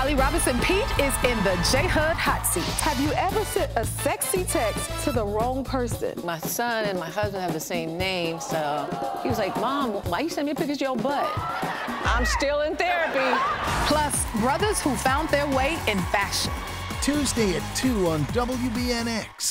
Holly Robinson Peete is in the J Hud hot seat. Have you ever sent a sexy text to the wrong person? My son and my husband have the same name, so he was like, Mom, why you send me pictures of your butt? I'm still in therapy. Plus, brothers who found their way in fashion. Tuesday at 2 on WBNX.